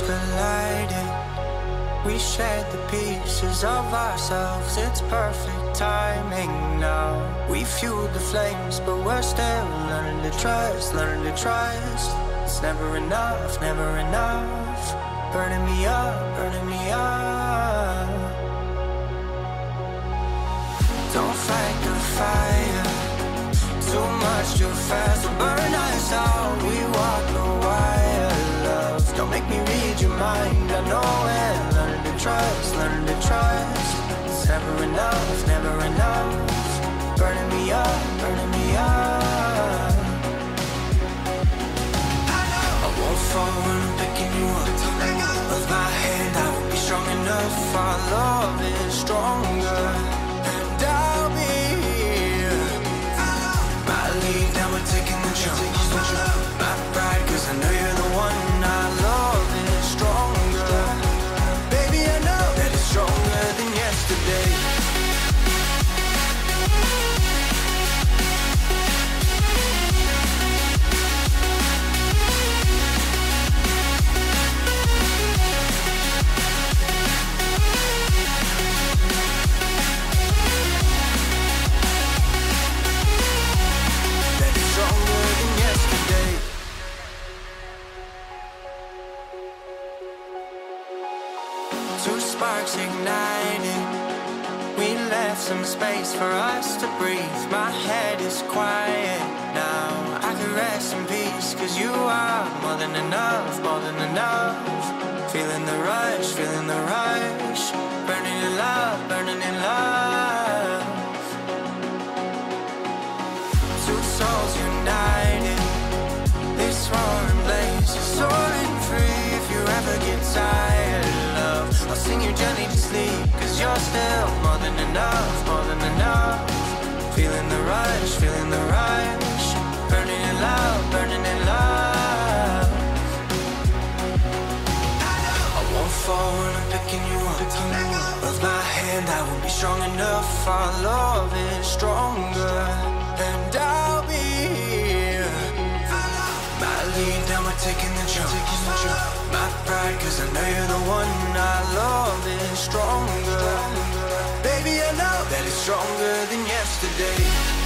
souls colliding. We shared the pieces of ourselves, it's perfect timing now. We fueled the flames, but we're still learning to trust, learning to trust. It's never enough, never enough. Burning me up, burning me up. Don't fight the fire. Too much too fast burn us mind. I know it. Learn to trust, learn to trust. It's never enough, never enough. Burning me up, burning me up. I know. I won't fall when I'm picking you up. Of my hand, I will be strong enough. Our love is stronger, rush, feeling the rush. Burning in love, burning in love. Two souls united. This roaring blaze is soaring free. If you ever get tired of love, I'll sing you gently to sleep. Cause you're still more than enough, more than enough. Feeling the rush, feeling the rush. Burning in love, burning in love. Fall when I'm picking you up. Of my hand, I will be strong enough. Our love is stronger, and I'll be here. My lead, now we're taking the jump. My pride, cause I know you're the one. Our love is stronger. Baby, I know that it's stronger than yesterday.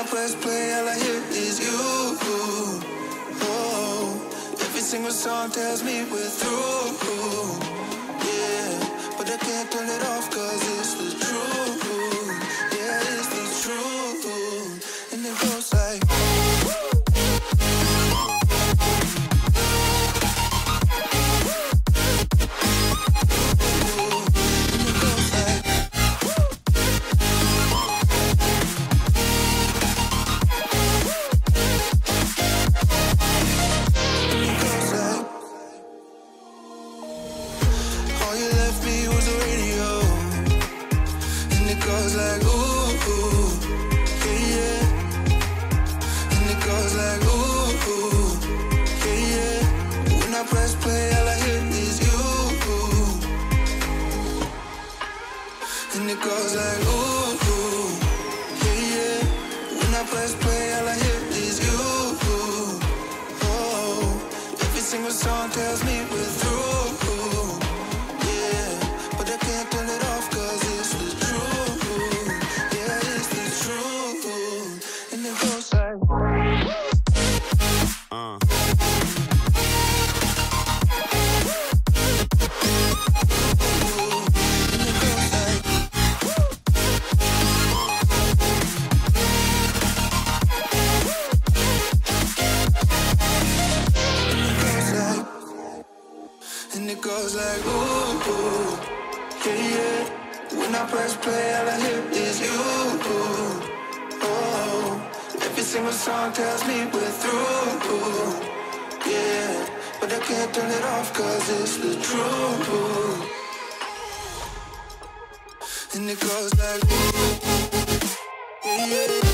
I press play, all I hear is you. Oh, every single song tells me we're through. Yeah, but I can't turn it off cause it's the truth. Yeah, it's the truth. Goes like, ooh, ooh, yeah, yeah. When I press play, all I hear is you. Oh, every single song tells me we're through. Turn it off 'cause it's the truth. And it goes like yeah,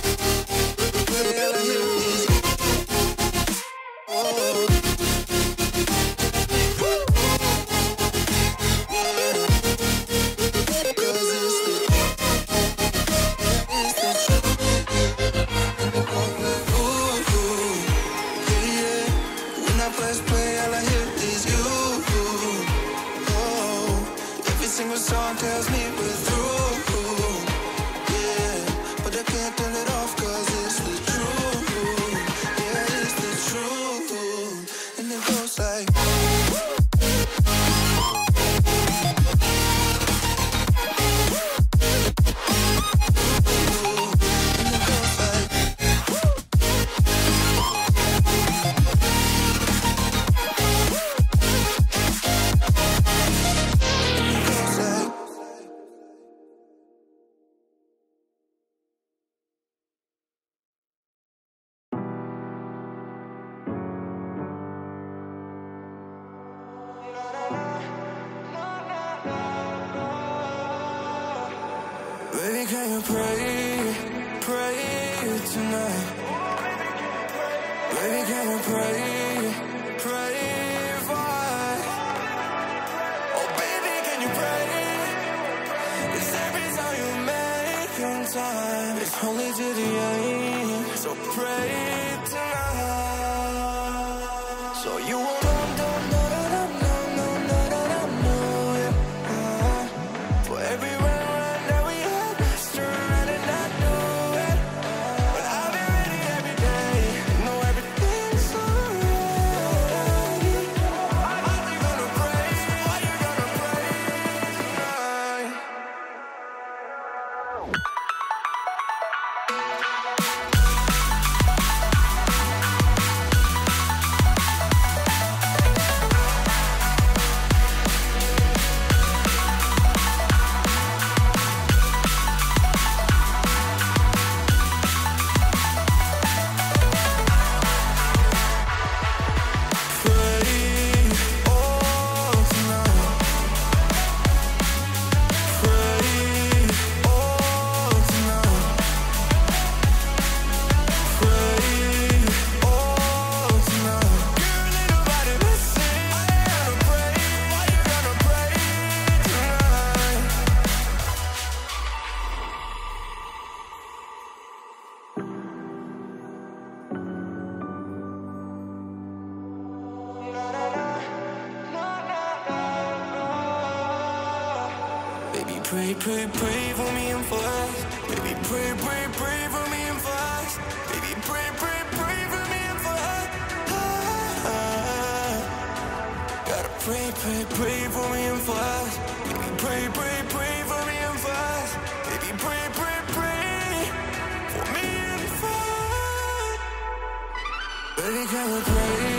pray, pray for me and for us. Baby, pray, pray, pray for me and for us. Baby, pray, pray, pray for me and for us. Ah, gotta pray, pray, pray for me and for us. Baby, pray, pray, pray for me and for us. Baby, pray, pray, pray for me and for us. Baby, can we pray?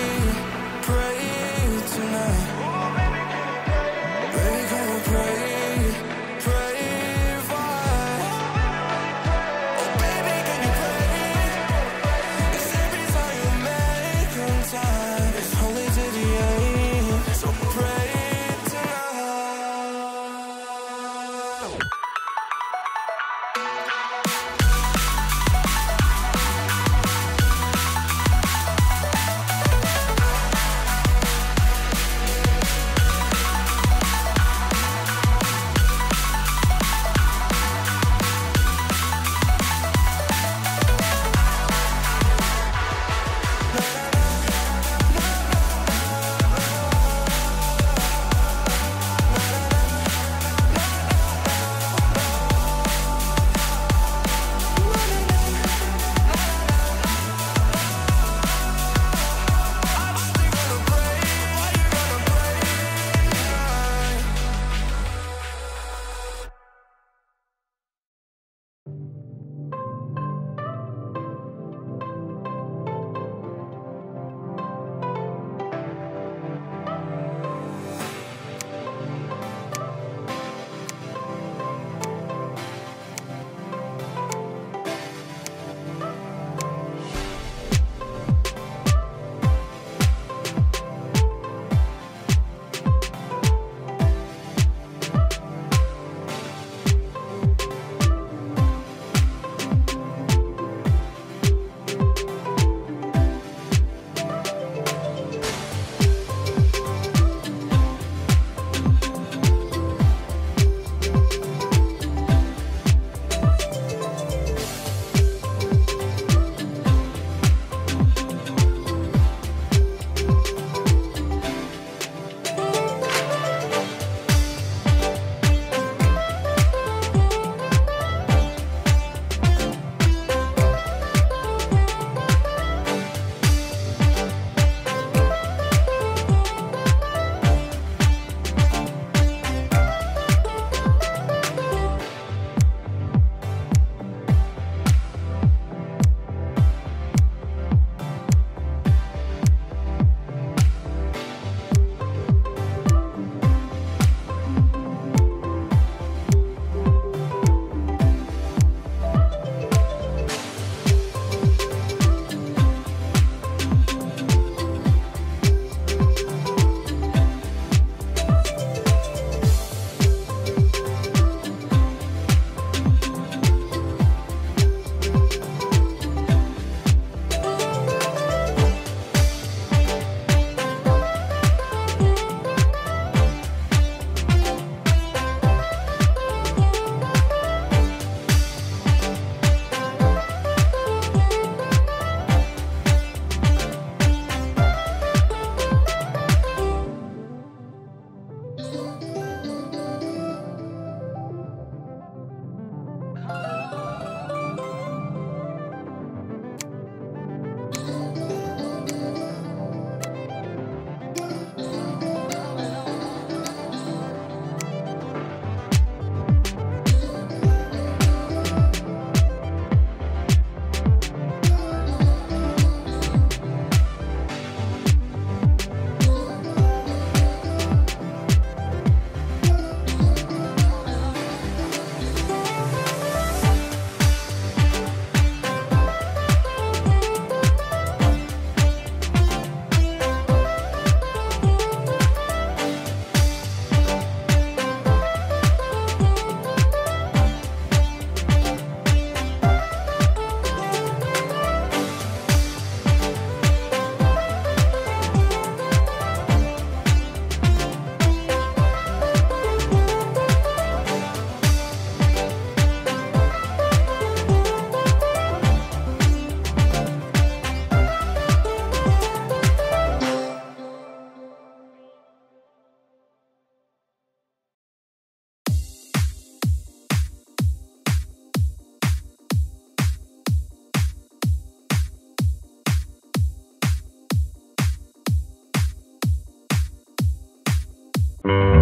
Bye.